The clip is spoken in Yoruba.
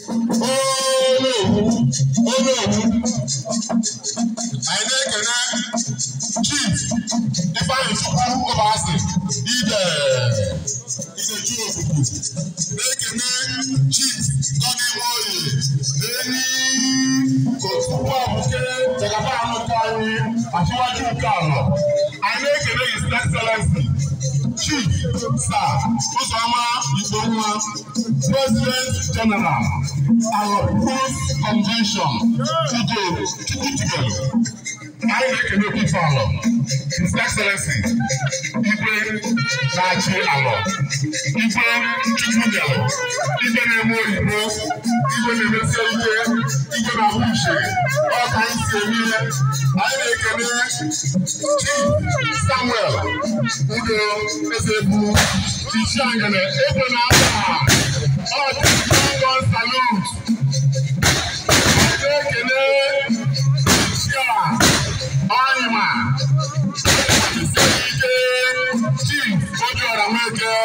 olóòwú olóòwú àyìnlẹ kẹlẹ chief ifeanyi chukwu kọbaasi ibẹ iseju òkùnkùn lẹkẹlẹ chief tọni wọnyi lẹni kòtùkọ àbùkẹ jẹgàfà àmọkọ ayé àtiwájú kààlọ àyìnlẹ kẹlẹ his excellence chief sir ọsọ ọmọ. to President General our post convention today. I Isaac Emekwufo Alor, His Excellency, Igwe Nachi Alor, Igwe Chukwudi Alor, Igwe na-eme oyibo, Igwe na-emesi ihe, Igwe na-ahụ uche, ọka isi eme make anyị na-ekele Chief Samuel Udo Ezegbu, Chichi Angene, Ekwe na-aba. again.